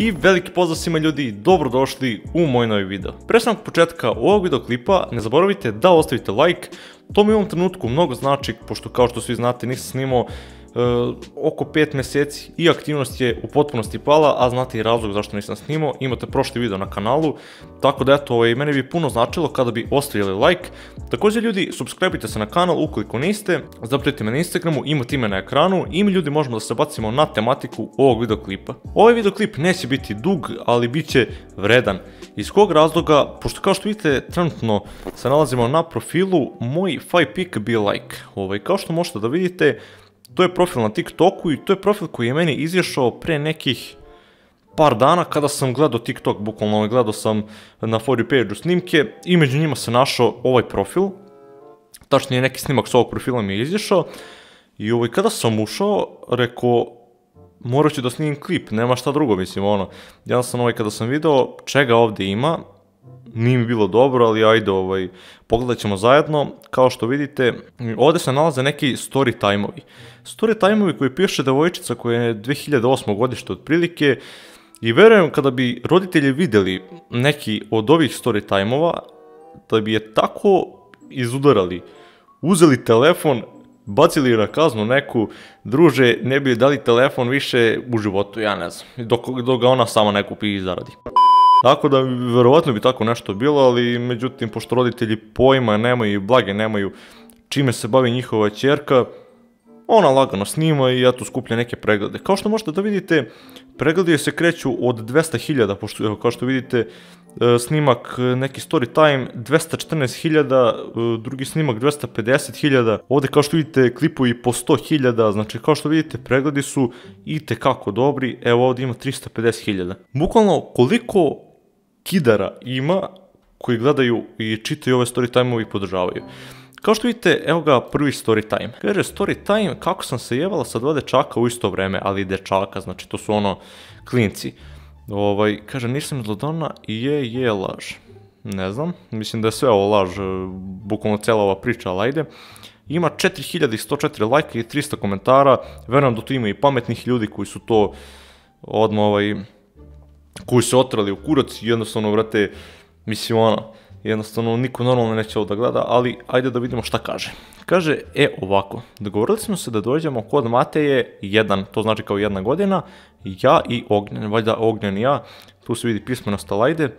I veliki pozdrav svima ljudi, dobrodošli u moj novi video. Pre samog početka ovog videoklipa ne zaboravite da ostavite like, to mi u ovom trenutku mnogo znači, pošto kao što svi znate nisam snimao oko 5 meseci i aktivnost je u potpunosti pala, a znate i razlog zašto nisam snimao, imate prošli video na kanalu, tako da eto, ovaj, mene bi puno značilo kada bi ostavili like. Također ljudi, subscribe se na kanal ukoliko niste, zapratite me na Instagramu, imate ime na ekranu i mi ljudi možemo da se bacimo na tematiku ovog videoklipa. Ovaj videoklip neće biti dug, ali bit će vredan. Iz kog razloga, pošto kao što vidite, trenutno se nalazimo na profilu, moj 5 pick be like. Ovaj, kao što možete da vidite, to je profil na TikToku i to je profil koji je meni izašao pre nekih par dana kada sam gledao TikTok, bukvalno ovaj, gledao sam na For You page snimke i među njima se našao ovaj profil. Tačnije neki snimak s ovog profila mi je izašao i ovaj, kada sam ušao, rekao, morat ću da snimim klip, nema šta drugo, mislim, ono. Ja sam ovaj, kada sam video čega ovde ima, nije mi bilo dobro, ali ajde, ovaj, pogledat ćemo zajedno. Kao što vidite, ovde se nalaze neki story time-ovi. Story time-ovi koji piše devojčica koja je 2008. godište otprilike i verujem kada bi roditelji videli neki od ovih story time-ova, da bi je tako izudarali, uzeli telefon, bacili na kaznu neku, druže, ne bi dali telefon više u životu, ja ne znam, dok, dok ga ona sama ne kupi i zaradi. Tako da, verovatno bi tako nešto bilo, ali međutim, pošto roditelji pojma nemaju i blage nemaju čime se bavi njihova čerka, ona lagano snima i eto skuplja neke preglede. Kao što možete da vidite, pregledi se kreću od 200.000, pošto evo, kao što vidite, e, snimak neki story time 214.000, e, drugi snimak 250.000, ovde kao što vidite klipovi po 100.000, znači kao što vidite pregledi su i tekako dobri, evo ovde ima 350.000. Bukvalno koliko kidara ima koji gledaju i čitaju ove story time-ovi i podržavaju. Kao što vidite, evo ga prvi story time. Kaže story time kako sam se jevala sa dva dečaka u isto vreme, ali dečaka, znači to su ono klinci. Ovaj, kaže, nisam zlodona i je, je laž. Ne znam, mislim da je sve ovo laž, bukvalno cela ova priča, ali ajde. Ima 4104 lajka i 300 komentara, verujem da tu ima i pametnih ljudi koji su to odmah ovaj, koji su otrali u kurac i jednostavno, vrate, mislim ono, jednostavno niko normalno neće ovo da gleda, ali ajde da vidimo šta kaže. Kaže, e ovako, dogovorili smo se da dođemo kod Mateje jedan, to znači kao jedna godina, ja i Ognjen, valjda Ognjen i ja, tu se vidi pismenost Alajde,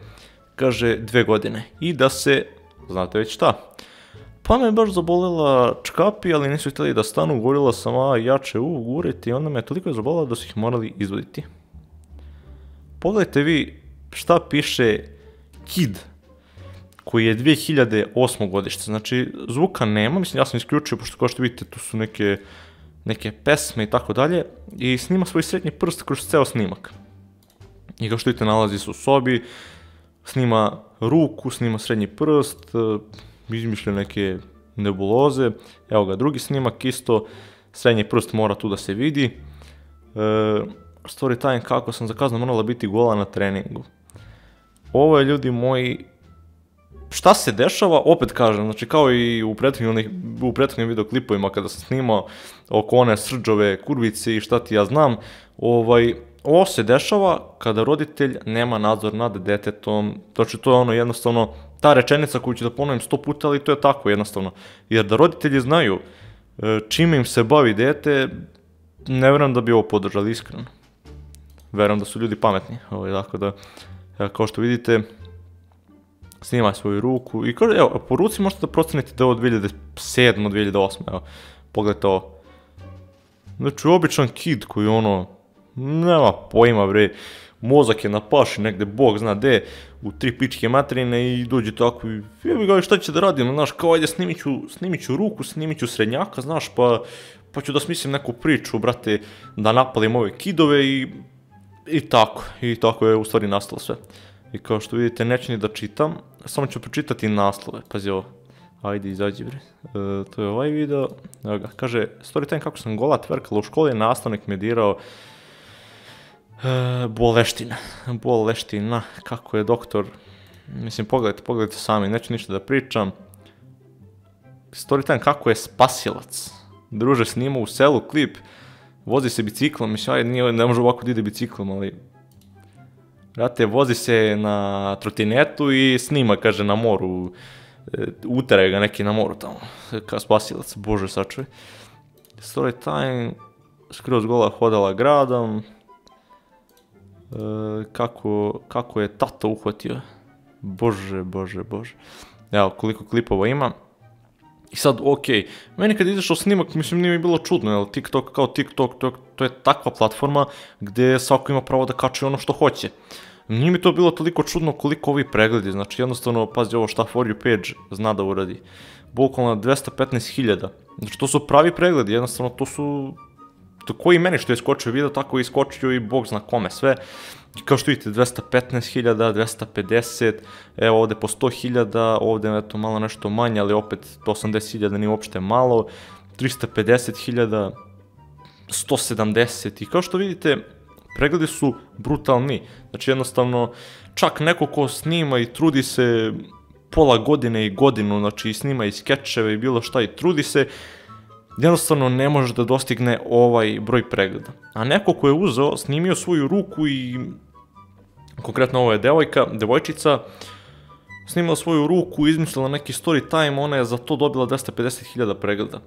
kaže dve godine i da se, znate već šta, Pa me baš zabolela čkapi, ali nisu htjeli da stanu, govorila sam, a jače u, guriti, onda me toliko je da su ih morali izvoditi. Pogledajte vi šta piše KID, koji je 2008. godište. Znači, zvuka nema, mislim, ja sam isključio, pošto kao što vidite, tu su neke, neke pesme i tako dalje, i snima svoj srednji prst kroz ceo snimak. I kao što vidite, nalazi se u sobi, snima ruku, snima srednji prst, izmišlja neke nebuloze, evo ga drugi snimak isto, srednji prst mora tu da se vidi. E, story time kako sam zakazno morala biti gola na treningu. Ovo je ljudi moji šta se dešava, opet kažem, znači kao i u prethodnim, u prethodnim videoklipovima kada sam snimao oko one srđove kurvice i šta ti ja znam, ovaj, ovo se dešava kada roditelj nema nadzor nad detetom, znači to je ono jednostavno ta rečenica koju ću da ponovim sto puta, ali to je tako jednostavno. Jer da roditelji znaju e, čime im se bavi dete, ne verujem da bi ovo podržali iskreno. Verujem da su ljudi pametni, ovaj, tako da, kao što vidite, snima svoju ruku i kaže, evo, po ruci možete da procenite da je ovo 2007. 2008. Evo, pogledajte ovo. Znači, običan kid koji ono, nema pojma bre, mozak je na paši negde, bog zna gde, u tri pičke materine i dođe tako i jebi ga, šta će da radim, znaš, kao ajde snimit ću, snimit ću ruku, snimit ću srednjaka, znaš, pa, pa ću da smislim neku priču, brate, da napalim ove kidove i, i tako, i tako je u stvari nastalo sve. I kao što vidite, neću ni da čitam, samo ću pročitati naslove, pazi ovo. Ajde, izađi bre. E, to je ovaj video. Evo ga, kaže, story time kako sam gola tverkala u školi, nastavnik me dirao e, boleština. Boleština, kako je doktor... Mislim, pogledajte, pogledajte sami, neću ništa da pričam. Story time kako je spasilac. Druže snima u selu klip, vozi se biciklom, mislim, ajde, nije, ne može ovako da ide biciklom, ali Brate, vozi se na trotinetu i snima, kaže, na moru. E, ga neki na moru tamo, kao spasilac, bože sačuvaj. Story time, skroz gola hodala gradom. E, kako, kako je tato uhvatio. Bože, bože, bože. Evo, koliko klipova ima. I sad, ok, meni kad izašao snimak, mislim, nije mi bilo čudno, jer TikTok kao TikTok, to, to je takva platforma gde svako ima pravo da kače ono što hoće. Nije mi to bilo toliko čudno koliko ovi pregledi, znači jednostavno, pazi ovo šta For You page zna da uradi. Bukvalno 215.000. Znači to su pravi pregledi, jednostavno to su... To koji meni što je iskočio video, tako je iskočio i bog zna kome sve. I kao što vidite, 215.000, 250, evo ovde po 100.000, ovde eto malo nešto manje, ali opet 180.000 nije uopšte malo, 350.000, 170 i kao što vidite, pregledi su brutalni. Znači jednostavno, čak neko ko snima i trudi se pola godine i godinu, znači snima i skečeve i bilo šta i trudi se, jednostavno ne može da dostigne ovaj broj pregleda. A neko ko je uzeo, snimio svoju ruku i konkretno ovo je devojka, devojčica, snimala svoju ruku, izmislila neki story time, ona je za to dobila 250.000 pregleda.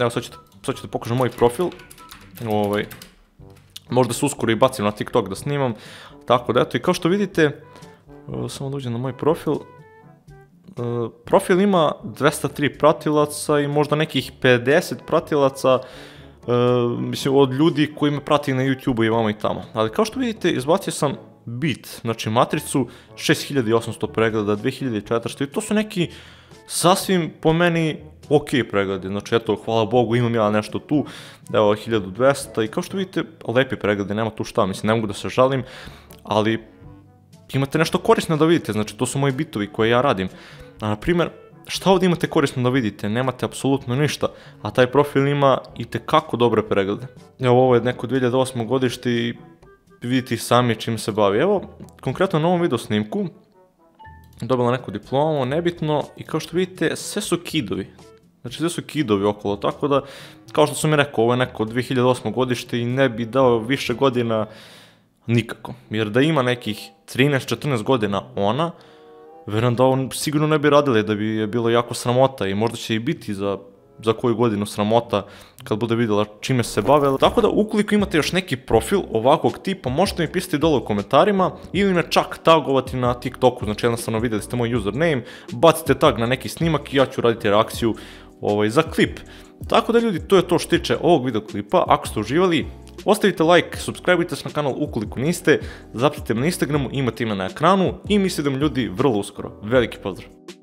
Evo sad ću, sad ću da pokažem moj profil. Ovaj, možda se uskoro i bacim na TikTok da snimam. Tako da eto i kao što vidite, samo da uđem na moj profil, profil ima 203 pratilaca i možda nekih 50 pratilaca uh, mislim, od ljudi koji me prati na YouTube-u i vamo i tamo. Ali kao što vidite, izbacio sam bit, znači matricu 6800 pregleda, 2400 i to su neki sasvim po meni ok pregledi, znači eto, hvala Bogu, imam ja nešto tu, evo 1200 i kao što vidite, lepi pregledi, nema tu šta, mislim, ne mogu da se žalim, ali imate nešto korisno da vidite, znači to su moji bitovi koje ja radim. A, na primjer, šta ovdje imate korisno da vidite? Nemate apsolutno ništa, a taj profil ima i tekako dobre preglede. Evo ovo je neko 2008. godište i vidite sami čim se bavi. Evo, konkretno na ovom video snimku, dobila neku diplomu, nebitno, i kao što vidite, sve su kidovi. Znači, sve su kidovi okolo, tako da, kao što sam mi rekao, ovo je neko 2008. godište i ne bi dao više godina nikako. Jer da ima nekih 13-14 godina ona, verujem da on sigurno ne bi radili, da bi je bilo jako sramota i možda će i biti za za koju godinu sramota kad bude videla čime se bave. Tako da ukoliko imate još neki profil ovakvog tipa, možete mi pisati dole u komentarima ili me čak tagovati na TikToku, znači jednostavno videli ste moj username, bacite tag na neki snimak i ja ću raditi reakciju ovaj, za klip. Tako da ljudi, to je to što tiče ovog videoklipa, ako ste uživali, Ostavite like, subscribeujte se na kanal ukoliko niste, zapratite me na Instagramu, imate ime na ekranu i mi se idemo ljudi vrlo uskoro. Veliki pozdrav!